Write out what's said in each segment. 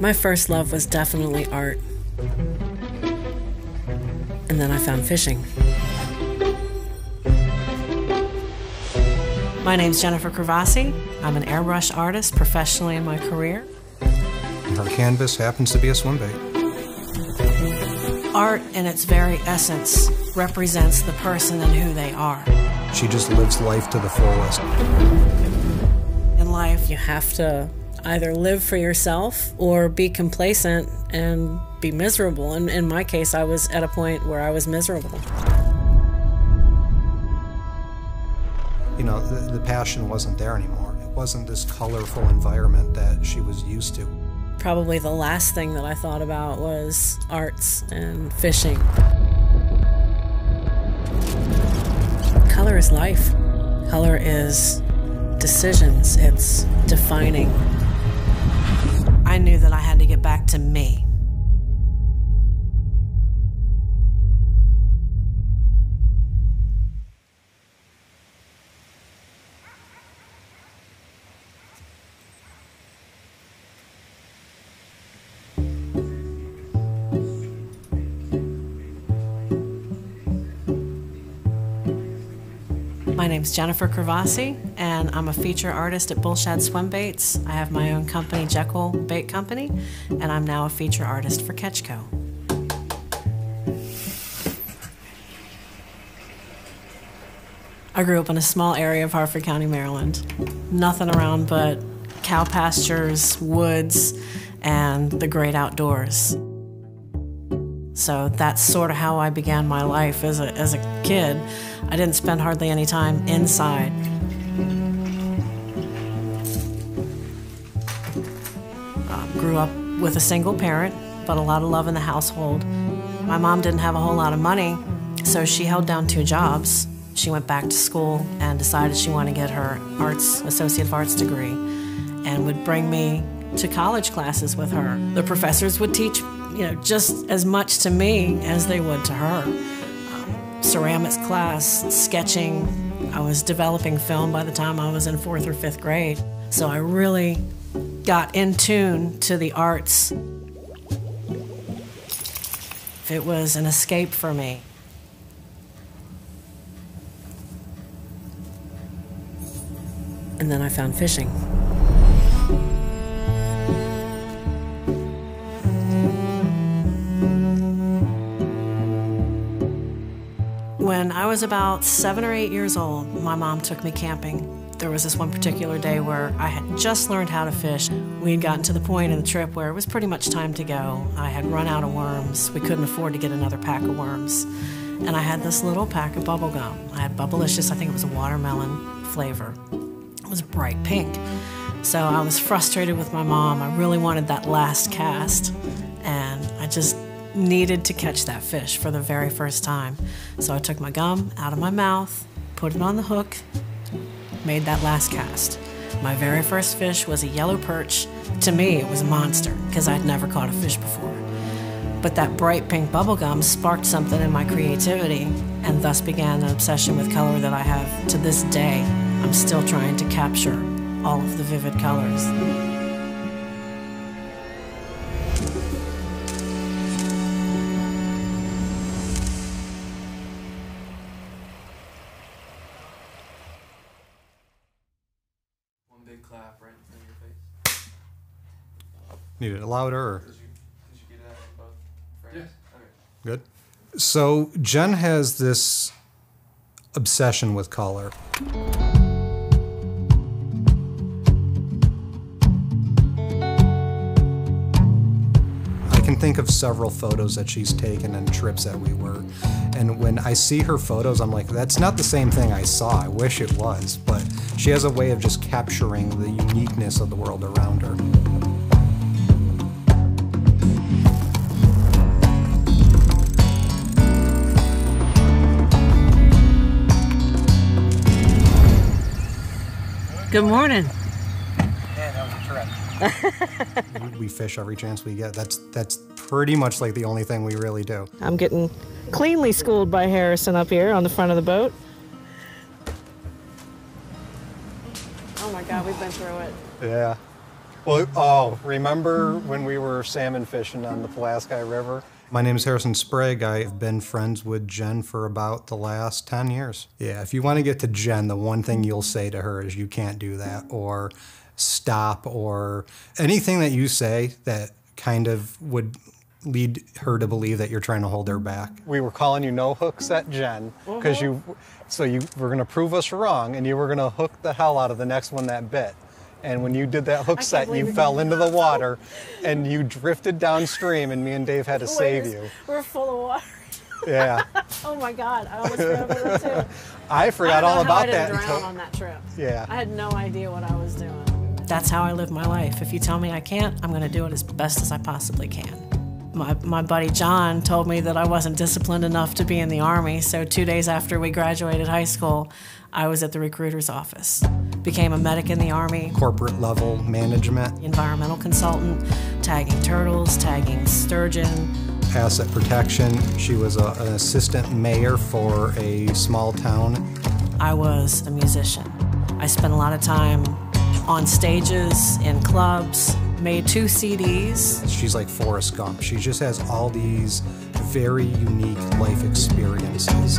My first love was definitely art. And then I found fishing. My name's Jennifer Kravassi. I'm an airbrush artist professionally in my career. Her canvas happens to be a swim bait. Art, in its very essence, represents the person and who they are. She just lives life to the fullest. In life, you have to either live for yourself or be complacent and be miserable. And in my case, I was at a point where I was miserable. You know, the, the passion wasn't there anymore. It wasn't this colorful environment that she was used to. Probably the last thing that I thought about was arts and fishing. Color is life. Color is decisions. It's defining. I knew that I had to get back to me. My name's Jennifer Kravassi, and I'm a feature artist at Bullshad Swim Baits. I have my own company, Jekyll Bait Company, and I'm now a feature artist for Catch Co. I grew up in a small area of Harford County, Maryland. Nothing around but cow pastures, woods, and the great outdoors. So that's sort of how I began my life as a, as a kid. I didn't spend hardly any time inside. Um, grew up with a single parent, but a lot of love in the household. My mom didn't have a whole lot of money, so she held down two jobs. She went back to school and decided she wanted to get her arts, Associate of Arts degree, and would bring me to college classes with her. The professors would teach you know, just as much to me as they would to her. Um, ceramics class, sketching. I was developing film by the time I was in fourth or fifth grade. So I really got in tune to the arts. It was an escape for me. And then I found fishing. When I was about seven or eight years old, my mom took me camping. There was this one particular day where I had just learned how to fish. We had gotten to the point in the trip where it was pretty much time to go. I had run out of worms. We couldn't afford to get another pack of worms. And I had this little pack of bubble gum. I had Bubblicious, I think it was a watermelon flavor. It was bright pink. So I was frustrated with my mom. I really wanted that last cast. And I just needed to catch that fish for the very first time. So I took my gum out of my mouth, put it on the hook, made that last cast. My very first fish was a yellow perch. To me, it was a monster because I'd never caught a fish before. But that bright pink bubblegum sparked something in my creativity and thus began an obsession with color that I have to this day. I'm still trying to capture all of the vivid colors. Need it louder or Did you, did you get that in both frames? Okay. good? So Jen has this obsession with color. I can think of several photos that she's taken and trips that we were. And when I see her photos, I'm like, that's not the same thing I saw. I wish it was. But she has a way of just capturing the uniqueness of the world around her. Good morning. Yeah, that was a trip. we fish every chance we get. That's that's pretty much like the only thing we really do. I'm getting cleanly schooled by Harrison up here on the front of the boat. Oh my God, we've been through it. Yeah. Well, oh, remember when we were salmon fishing on the Pulaski River? My name is Harrison Sprague. I've been friends with Jen for about the last 10 years. Yeah, if you want to get to Jen, the one thing you'll say to her is you can't do that or stop or anything that you say that kind of would lead her to believe that you're trying to hold her back. We were calling you no hooks at Jen because mm-hmm. you so you were going to prove us wrong and you were going to hook the hell out of the next one that bit. And when you did that hook set, you fell into the water and you drifted downstream and me and Dave had to save you. We're full of water. Yeah. Oh my God, I almost forgot about that too. I I forgot don't all how about I didn't that drown until on that trip. Yeah. I had no idea what I was doing. That's how I live my life. If you tell me I can't, I'm going to do it as best as I possibly can. My, my buddy John told me that I wasn't disciplined enough to be in the Army, so two days after we graduated high school, I was at the recruiter's office. Became a medic in the Army, corporate level management, environmental consultant, tagging turtles, tagging sturgeon, asset protection. She was a, an assistant mayor for a small town. I was a musician. I spent a lot of time on stages, in clubs, made two CDs. She's like Forrest Gump. She just has all these very unique life experiences.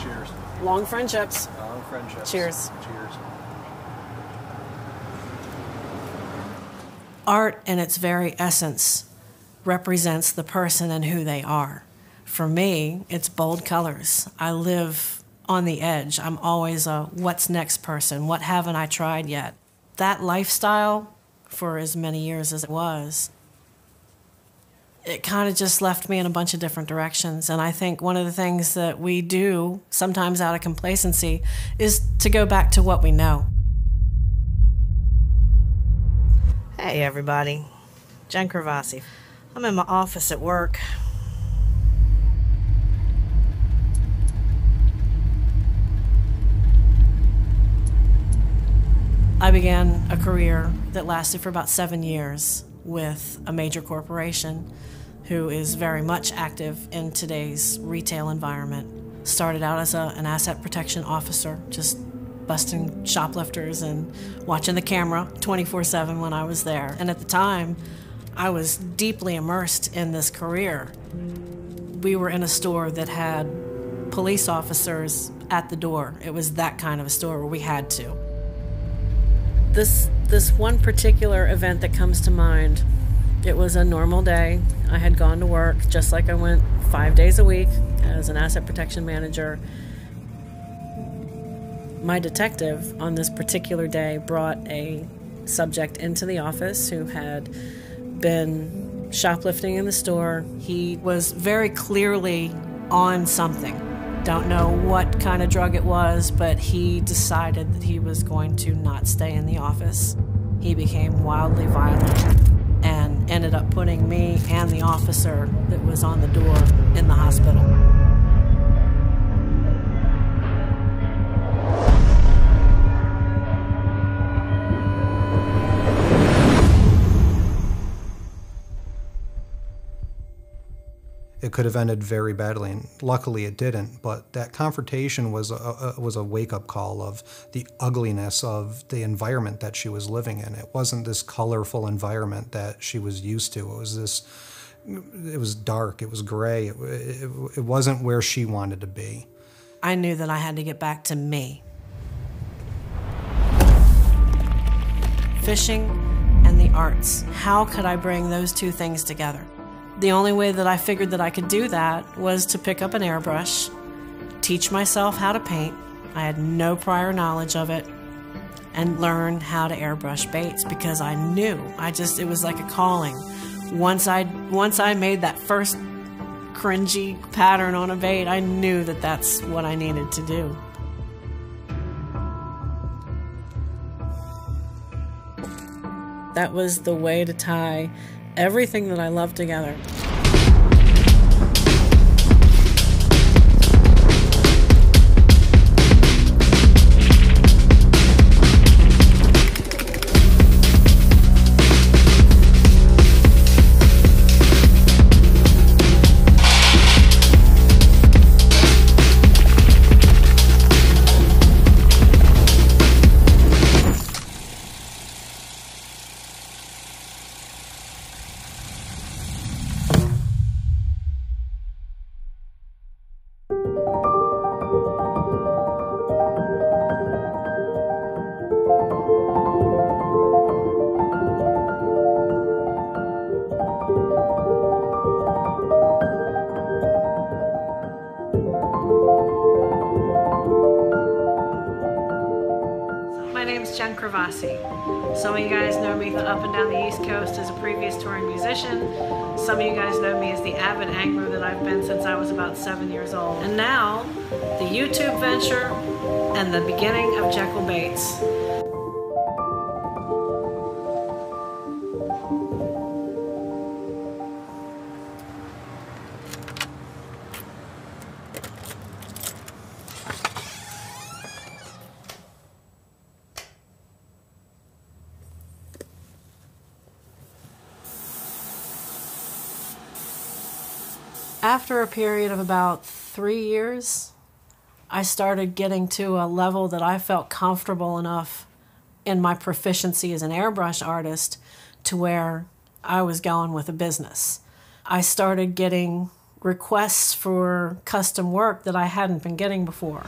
Cheers. Long friendships. Long friendships. Cheers. Cheers. Art, in its very essence, represents the person and who they are. For me, it's bold colors. I live on the edge. I'm always a what's next person. What haven't I tried yet? That lifestyle, for as many years as it was, it kind of just left me in a bunch of different directions. And I think one of the things that we do, sometimes out of complacency, is to go back to what we know. Hey, everybody. Jen Kravassi. I'm in my office at work. I began a career that lasted for about seven years with a major corporation who is very much active in today's retail environment. Started out as a, an asset protection officer, just busting shoplifters and watching the camera 24 7 when I was there. And at the time, I was deeply immersed in this career. We were in a store that had police officers at the door. It was that kind of a store where we had to. This this one particular event that comes to mind, it was a normal day. I had gone to work just like I went 5 days a week as an asset protection manager. My detective on this particular day brought a subject into the office who had been shoplifting in the store. He was very clearly on something. Don't know what kind of drug it was, but he decided that he was going to not stay in the office. He became wildly violent and ended up putting me and the officer that was on the door in the hospital. It could have ended very badly, and luckily it didn't. But that confrontation was a, a was a wake up call of the ugliness of the environment that she was living in. It wasn't this colorful environment that she was used to. It was this. It was dark. It was gray. It, it, it wasn't where she wanted to be. I knew that I had to get back to me. Fishing and the arts. How could I bring those two things together? The only way that I figured that I could do that was to pick up an airbrush, teach myself how to paint. I had no prior knowledge of it, and learn how to airbrush baits because I knew. I just it was like a calling. Once I once I made that first cringy pattern on a bait, I knew that that's what I needed to do. That was the way to tie everything that I love together. Some of you guys know me up and down the East Coast as a previous touring musician. Some of you guys know me as the avid angler that I've been since I was about seven years old. And now, the YouTube venture and the beginning of Jekyll Baits. After a period of about three years, I started getting to a level that I felt comfortable enough in my proficiency as an airbrush artist to where I was going with a business. I started getting requests for custom work that I hadn't been getting before.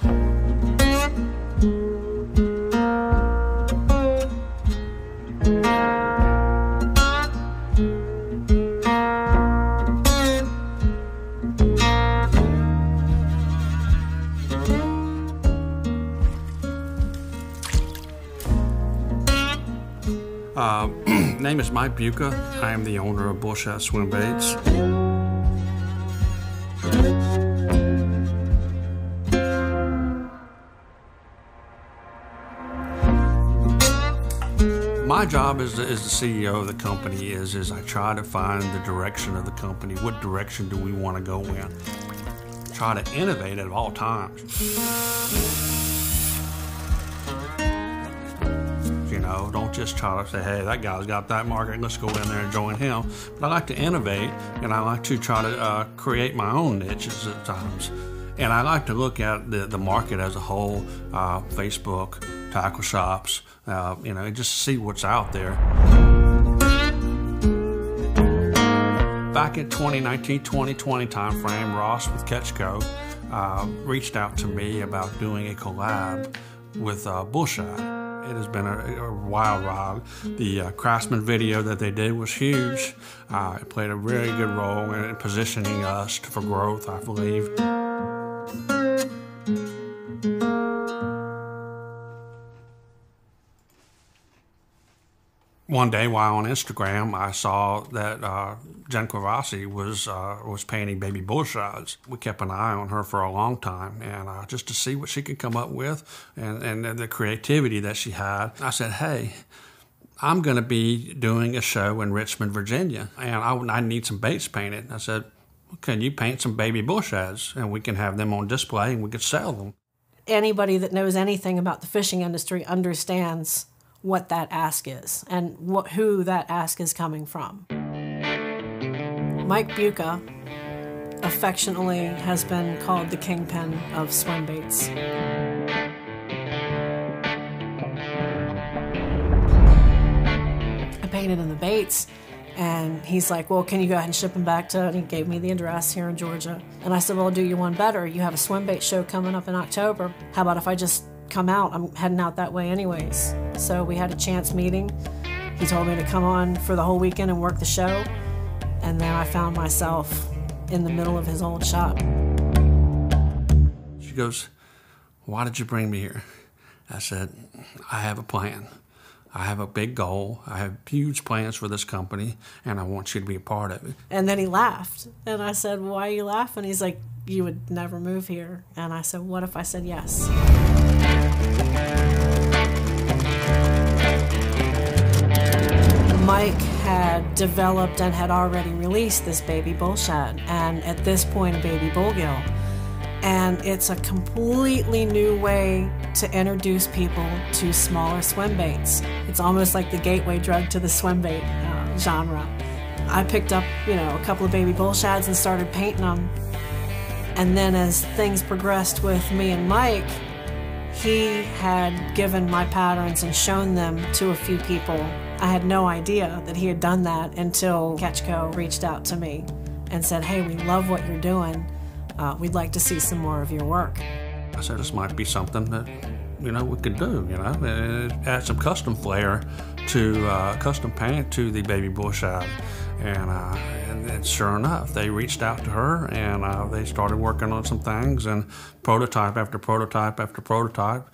Name is Mike Buca. I am the owner of Bullshad Swim Baits. My job as the, as the CEO of the company is is I try to find the direction of the company. What direction do we want to go in? Try to innovate at all times. Know, don't just try to say, hey, that guy's got that market, let's go in there and join him. But I like to innovate and I like to try to uh, create my own niches at times. And I like to look at the, the market as a whole, uh, Facebook, tackle shops, uh, you know, and just see what's out there. Back in 2019, 2020 timeframe, Ross with Catch Co uh, reached out to me about doing a collab with uh, Bullshad. It has been a, a wild ride. The uh, Craftsman video that they did was huge. Uh, it played a very good role in positioning us for growth, I believe. One day while on Instagram, I saw that uh, Jen Kravassi was uh, was painting baby bullshads. We kept an eye on her for a long time, and uh, just to see what she could come up with and, and the creativity that she had. I said, "Hey, I'm going to be doing a show in Richmond, Virginia, and I, I need some baits painted." I said, "Can you paint some baby bullshads, and we can have them on display, and we could sell them." Anybody that knows anything about the fishing industry understands what that ask is and what, who that ask is coming from. Mike Buca affectionately has been called the kingpin of swim baits. I painted in the baits and he's like, Well, can you go ahead and ship them back to? And he gave me the address here in Georgia. And I said, Well, I'll do you one better. You have a swim bait show coming up in October. How about if I just come out. I'm heading out that way anyways. So we had a chance meeting. He told me to come on for the whole weekend and work the show. And then I found myself in the middle of his old shop. She goes, Why did you bring me here? I said, I have a plan. I have a big goal. I have huge plans for this company, and I want you to be a part of it. And then he laughed. And I said, Why are you laughing? He's like, You would never move here. And I said, What if I said yes? Mike had developed and had already released this baby bullshad, and at this point, a baby bullgill. And it's a completely new way to introduce people to smaller swim baits. It's almost like the gateway drug to the swim bait uh, genre. I picked up, you know, a couple of baby bullshads and started painting them. And then as things progressed with me and Mike, he had given my patterns and shown them to a few people. I had no idea that he had done that until Catch Co reached out to me and said, Hey, we love what you're doing. Uh, we'd like to see some more of your work. I said, This might be something that, you know, we could do, you know, add some custom flair to uh, custom paint to the baby bullshad. And, uh, and, and, sure enough, they reached out to her and uh, they started working on some things and prototype after prototype after prototype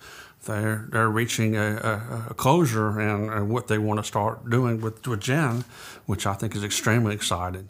they're they're reaching a, a, a closure and, and, what they want to start doing with with Jen, which I think is extremely exciting.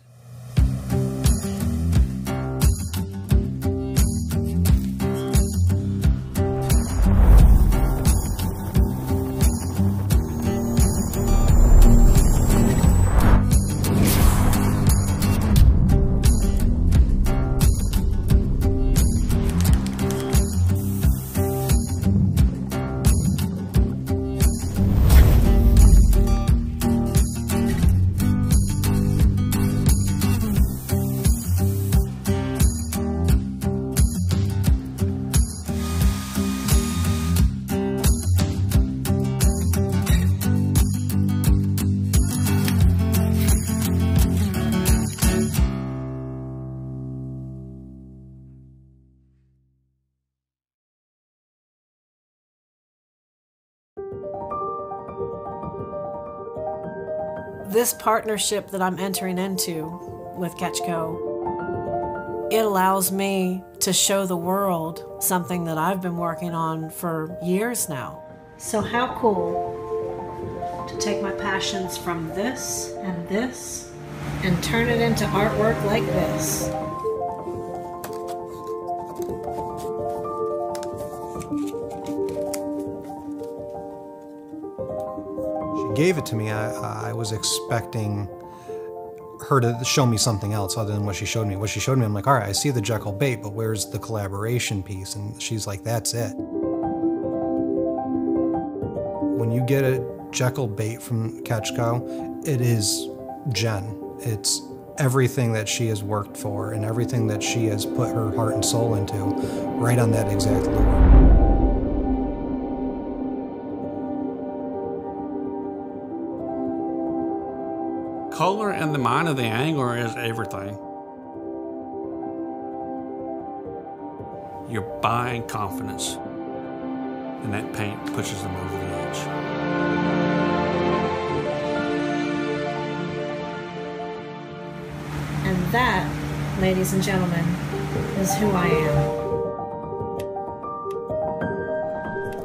This partnership that I'm entering into with Catch Co, it allows me to show the world something that I've been working on for years now. So, how cool to take my passions from this and this and turn it into artwork like this. Gave it to me, I, I was expecting her to show me something else other than what she showed me. What she showed me, I'm like, all right, I see the Jekyll bait, but where's the collaboration piece? And she's like, that's it. When you get a Jekyll bait from Catch Co, it is Jen. It's everything that she has worked for and everything that she has put her heart and soul into right on that exact lure. Color and the mind of the angler is everything. You're buying confidence, and that paint pushes them over the edge. And that, ladies and gentlemen, is who I am.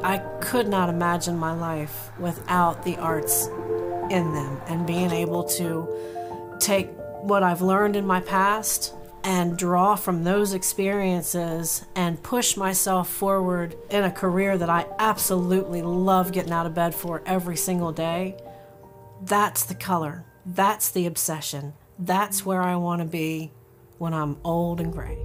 I could not imagine my life without the arts in them and being able to take what I've learned in my past and draw from those experiences and push myself forward in a career that I absolutely love getting out of bed for every single day. That's the color. That's the obsession. That's where I want to be when I'm old and gray.